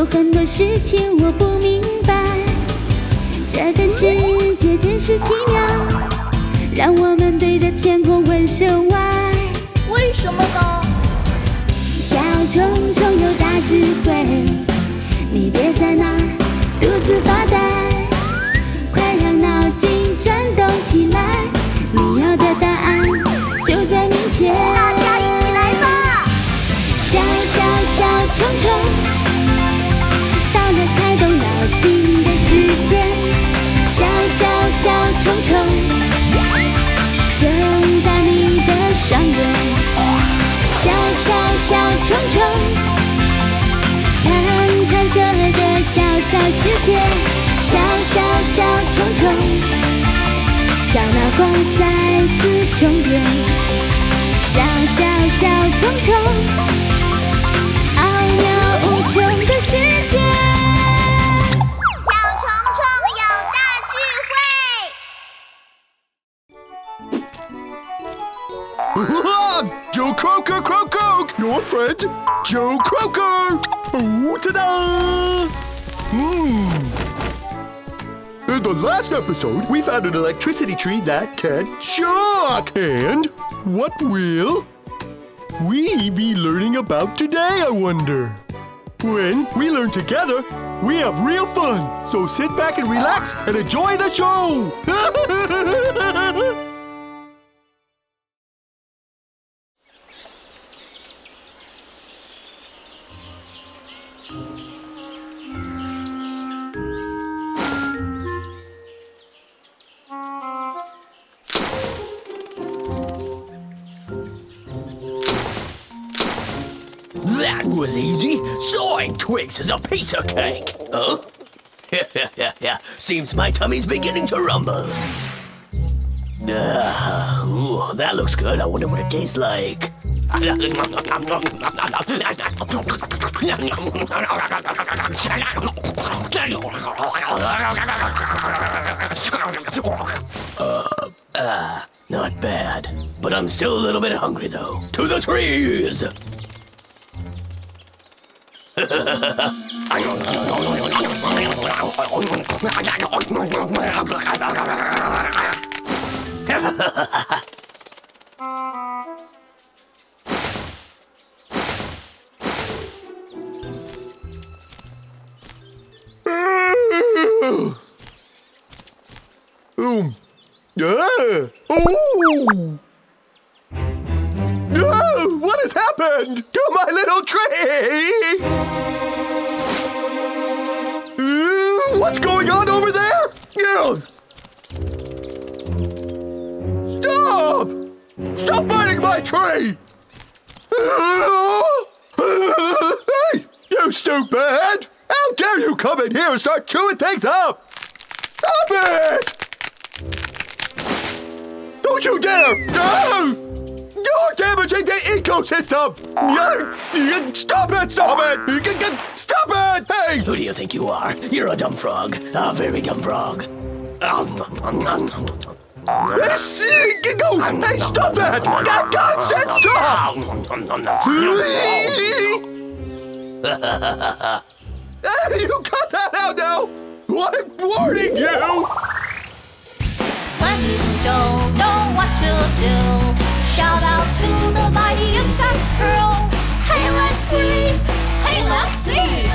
有很多事情我不明白。这个世界真是奇妙，让我们对着天空问声 why。为什么呢？小虫虫有大智慧，你别在那儿独自发呆，快让脑筋转动起来，你要的答案就在面前。大家一起来吧！小小小虫虫，小小世界。小小小虫虫，小脑瓜再次充电。小小小虫虫，last episode, we found an electricity tree that can shock. And what will we be learning about today, I wonder? When we learn together, we have real fun. So sit back and relax and enjoy the show. That was easy. Sawing twigs is a piece of cake. Huh? Seems my tummy's beginning to rumble. Ah, ooh, that looks good. I wonder what it tastes like. Uh, ah, not bad. But I'm still a little bit hungry, though. To the trees! Boom. Ah. Ooh. To my little tree? Uh, what's going on over there? Stop! Stop biting my tree! Hey, you stupid! How dare you come in here and start chewing things up? Stop it! Don't you dare! No! You're damaging the ecosystem! Yeah, Stop it! Stop it! Stop it! Hey! Who do you think you are? You're a dumb frog. A very dumb frog. Um, um, um, yes, Go! Hey, stop that! God, God, stand stop! Hey, you cut that out now! I'm warning you! When you don't know what to do, shout out to the mighty insect girl. Hey, let's see. Hey, let's see.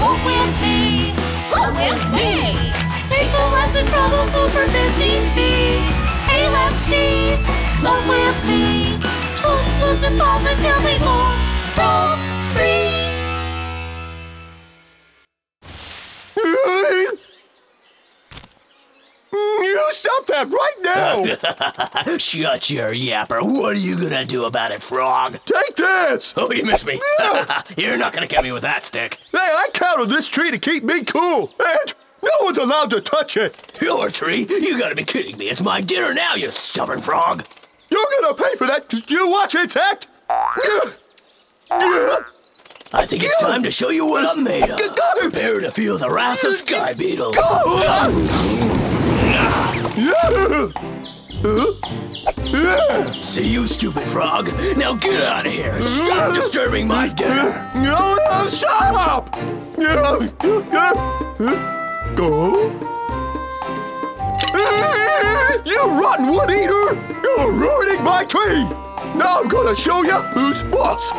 Look with me. Look with me. Take a lesson from a super busy bee. Hey, let's see. Look with me. Look, listen positively more. Frog that right now! Shut your yapper. What are you gonna do about it, frog? Take this! Oh, you missed me. Yeah. You're not gonna get me with that stick. Hey, I counted this tree to keep me cool, and no one's allowed to touch it. Your tree? You gotta be kidding me. It's my dinner now, you stubborn frog. You're gonna pay for that. You watch it, act. I think it's time to show you what I'm made of. Prepare to feel the wrath of Sky Beetle. See you, stupid frog. Now get out of here stop disturbing my dinner. No, no, stop! Go. You rotten wood eater! You're ruining my tree! Now I'm gonna show you who's boss!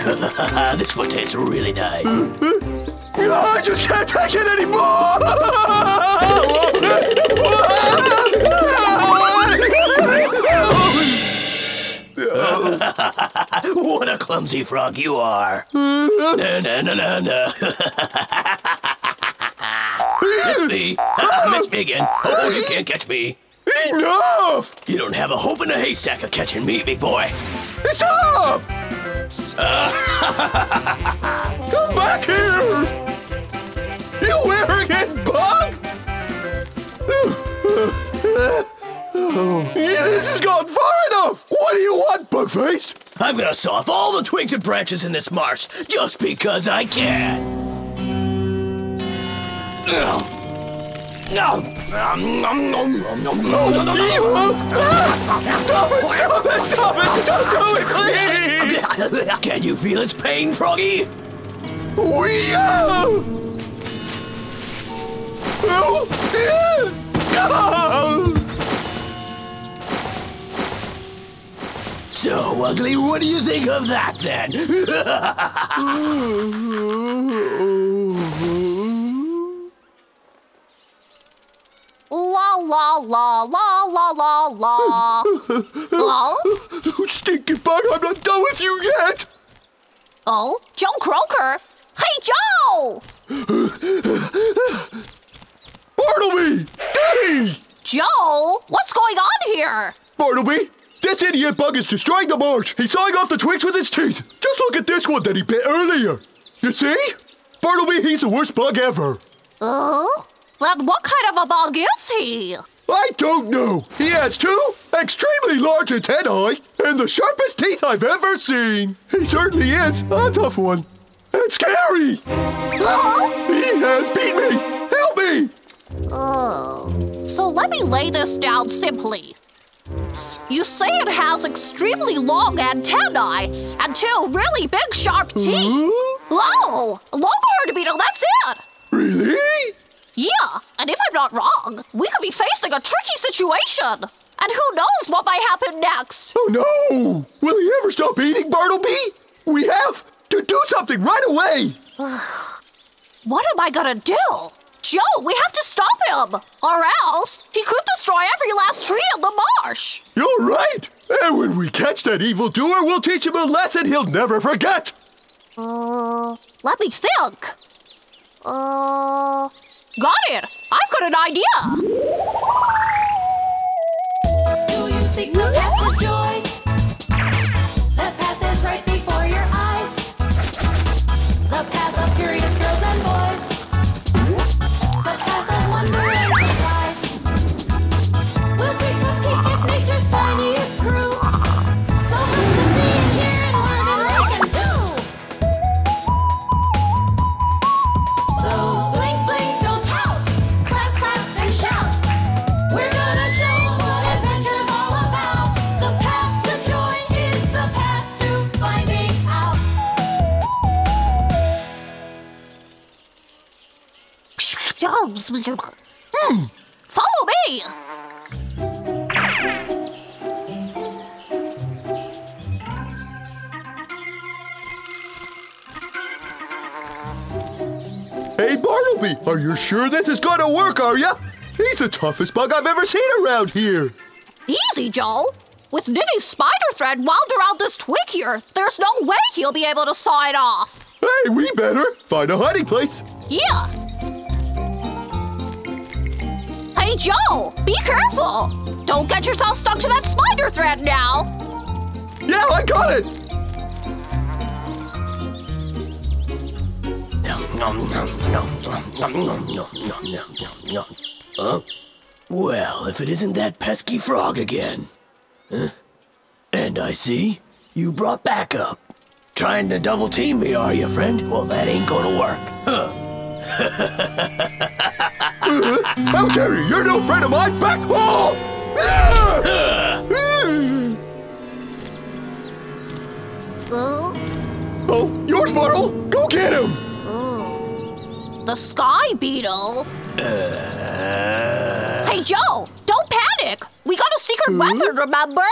this one tastes really nice. I just can't take it anymore! what a clumsy frog you are. no, no, no, no, no. Miss me. Miss me again. Oh, you can't catch me. Enough! You don't have a hope in a haystack of catching me, big boy. Stop! Come back here! You arrogant bug! Yeah, this has gone far enough! What do you want, Bugface? I'm gonna saw off all the twigs and branches in this marsh just because I can. Ugh. No! Stop it! Stop it! Don't do it, please! Can you feel its pain, Froggy? We are! So, Ugly, what do you think of that, then? La la la la la la la. oh, Stinky bug, I'm not done with you yet! oh, Joe Croker. Hey, Joe! Bartleby! Hey! Joe, what's going on here? Bartleby, this idiot bug is destroying the marsh. He's sawing off the twigs with his teeth. Just look at this one that he bit earlier. You see? Bartleby, he's the worst bug ever. Oh? Then what kind of a bug is he? I don't know. He has two extremely large antennae and the sharpest teeth I've ever seen. He certainly is a tough one. And scary. Oh? He has beat me. Help me. Oh. So let me lay this down simply. You say it has extremely long antennae and two really big sharp teeth. Huh? Oh, longhorned beetle, that's it. Really? Yeah, and if I'm not wrong, we could be facing a tricky situation. And who knows what might happen next? Oh no! Will he ever stop eating, Bartleby? We have to do something right away! What am I gonna do? Joe, we have to stop him, or else he could destroy every last tree in the marsh. You're right! And when we catch that evildoer, we'll teach him a lesson he'll never forget! Uh, let me think. Uh, got it. I've got an idea. Hmm. Follow me. Hey, Bartleby, are you sure this is gonna work, are ya? He's the toughest bug I've ever seen around here. Easy, Joel. With Nitty's spider thread wound around this twig here, there's no way he'll be able to saw it off. Hey, we better find a hiding place. Yeah. Hey, Joe, be careful. Don't get yourself stuck to that spider thread now. Yeah, I got it. Well, if it isn't that pesky frog again. Huh? And I see you brought backup. Trying to double team me, are you, friend? Well, that ain't gonna work. Huh. How dare you? You're no friend of mine! Back off! Uh, oh, yours, Bartle! Go get him! uh, the Sky Beetle. Hey, Joe, don't panic. We got a secret weapon, remember?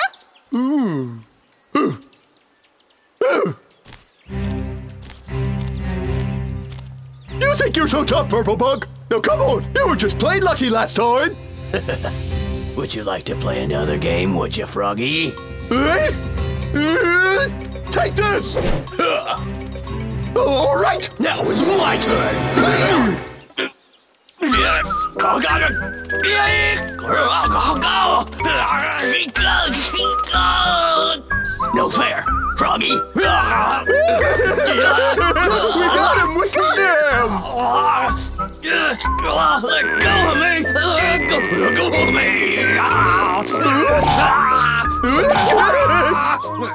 You think you're so tough, Purple Bug? Now come on! You were just plain lucky last time! Would you like to play another game, would you, Froggy? Eh? Eh? Take this! All right! Now it's my turn! No fair, Froggy! We got him! We got him! Let go of me! Let go, let go of me!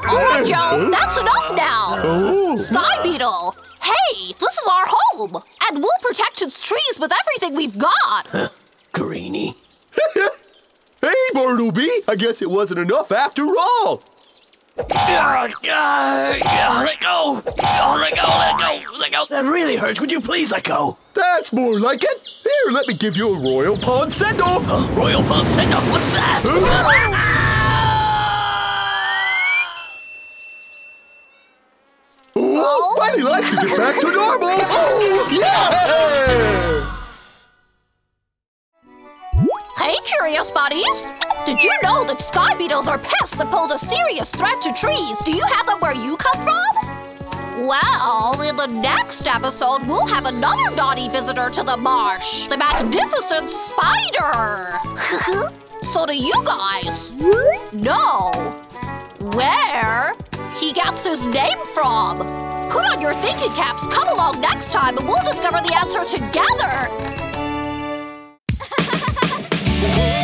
All right, Joe, that's enough now. Oh. Sky Beetle. Hey, this is our home, and we'll protect its trees with everything we've got. Greeny. Hey, Bartleby! I guess it wasn't enough after all! Let go! Let go! Let go! Let go! That really hurts. Would you please let go? That's more like it! Here, let me give you a Royal Pond send-off! Uh, Royal Pump send off. What's that? Oh, finally life can get back to normal! Oh, yeah! Buddies! Did you know that sky beetles are pests that pose a serious threat to trees? Do you have them where you come from? Well, in the next episode, we'll have another naughty visitor to the marsh the magnificent spider! so, do you guys know where he gets his name from? Put on your thinking caps, come along next time, and we'll discover the answer together! yeah.